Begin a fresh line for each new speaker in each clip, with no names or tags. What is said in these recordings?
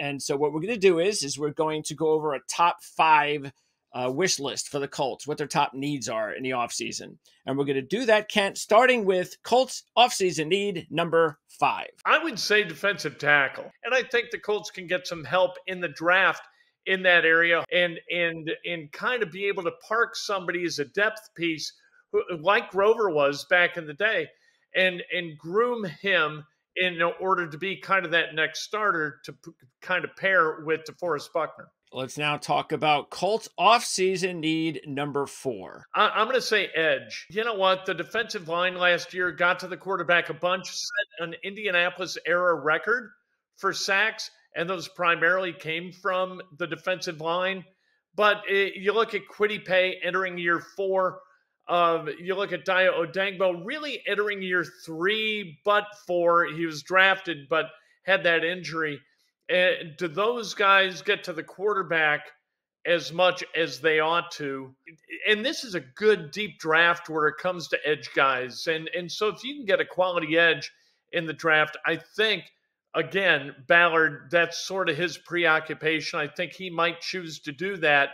And so what we're going to do is is we're going to go over a top five uh, wish list for the Colts, what their top needs are in the offseason. And we're going to do that, Kent, starting with Colts offseason need number five.
I would say defensive tackle. And I think the Colts can get some help in the draft in that area and and and kind of be able to park somebody as a depth piece who, like Grover was back in the day and and groom him in order to be kind of that next starter to p- kind of pair with DeForest Buckner.
Let's now talk about Colts offseason need number four.
I, am going to say edge. You know what? The defensive line last year got to the quarterback a bunch, set an Indianapolis era record for sacks, and those primarily came from the defensive line. But it, you look at Kwity Paye entering year four. Um, you look at Dayo Odeyingbo really entering year three, but four. He was drafted, but had that injury. And do those guys get to the quarterback as much as they ought to? And this is a good deep draft where it comes to edge guys. And and so if you can get a quality edge in the draft, I think again, Ballard, that's sort of his preoccupation. I think he might choose to do that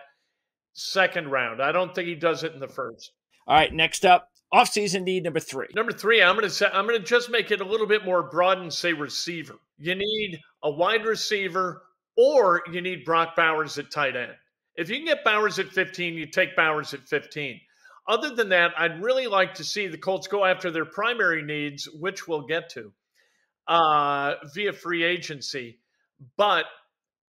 second round. I don't think he does it in the first.
All right, next up, offseason need number three.
Number three, I'm gonna say I'm gonna just make it a little bit more broad and say receiver. You need a wide receiver, or you need Brock Bowers at tight end. If you can get Bowers at 15, you take Bowers at 15. Other than that, I'd really like to see the Colts go after their primary needs, which we'll get to uh, via free agency. But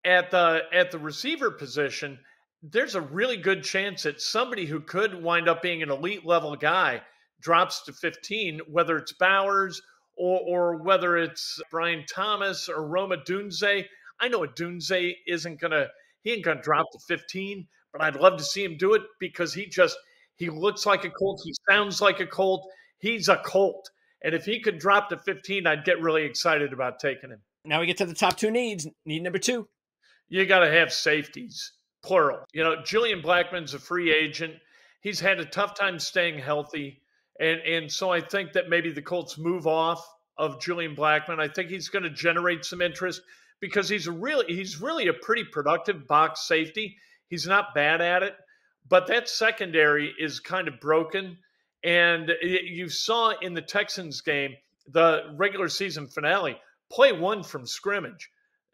at the at the receiver position, there's a really good chance that somebody who could wind up being an elite level guy drops to 15, whether it's Bowers or, or whether it's Brian Thomas or Rome Odunze. I know Odunze isn't gonna he ain't gonna drop to 15, but I'd love to see him do it because he just he looks like a Colt, he sounds like a Colt, he's a Colt. And if he could drop to 15, I'd get really excited about taking him.
Now we get to the top two needs. Need number two.
You got to have safeties, plural. You know, Julian Blackmon's a free agent. He's had a tough time staying healthy. And and so I think that maybe the Colts move off of Julian Blackmon. I think he's going to generate some interest because he's a really he's really a pretty productive box safety. He's not bad at it, but that secondary is kind of broken. And you saw in the Texans game, the regular season finale, play one from scrimmage.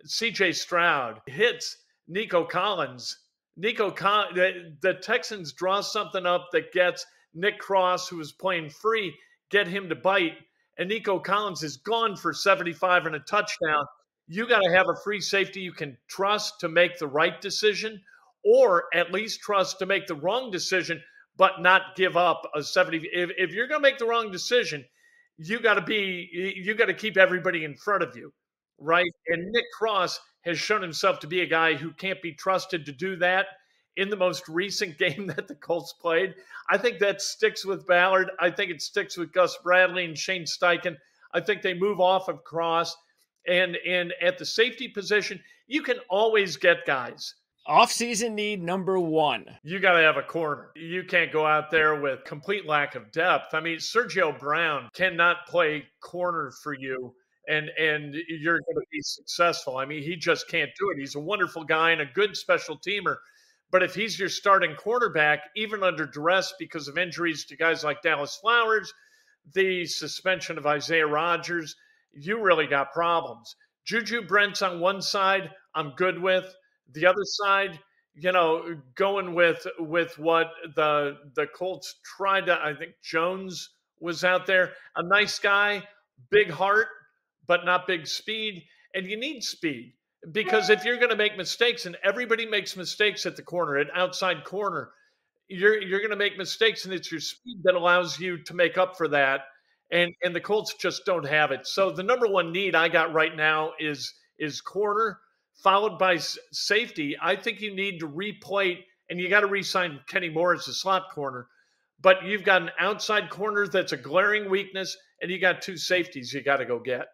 CJ Stroud hits Nico Collins. Nico the, the Texans draw something up that gets Nick Cross, who is playing free, get him to bite, and Nico Collins is gone for 75 and a touchdown. You got to have a free safety you can trust to make the right decision, or at least trust to make the wrong decision, but not give up a 70. If, if you're going to make the wrong decision, you got to be, you got to keep everybody in front of you, right? And Nick Cross has shown himself to be a guy who can't be trusted to do that in the most recent game that the Colts played. I think that sticks with Ballard. I think it sticks with Gus Bradley and Shane Steichen. I think they move off of Cross. And and at the safety position, you can always get guys.
Off-season need number one.
You got to have a corner. You can't go out there with complete lack of depth. I mean, Sergio Brown cannot play corner for you and and you're going to be successful. I mean, he just can't do it. He's a wonderful guy and a good special teamer, but if he's your starting quarterback, even under duress because of injuries to guys like Dallas Flowers, the suspension of Isaiah Rodgers, you really got problems. Juju Brents on one side, I'm good with. The other side, you know, going with with what the the Colts tried to. I think Jones was out there, a nice guy, big heart, but not big speed. And you need speed because if you're going to make mistakes and everybody makes mistakes at the corner at outside corner you're you're going to make mistakes and it's your speed that allows you to make up for that and and the Colts just don't have it. So the number one need I got right now is is corner followed by safety. I think you need to replate and you got to re-sign Kenny Moore as a slot corner but you've got an outside corner that's a glaring weakness and you got two safeties you got to go get